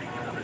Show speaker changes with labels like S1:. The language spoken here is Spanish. S1: Gracias.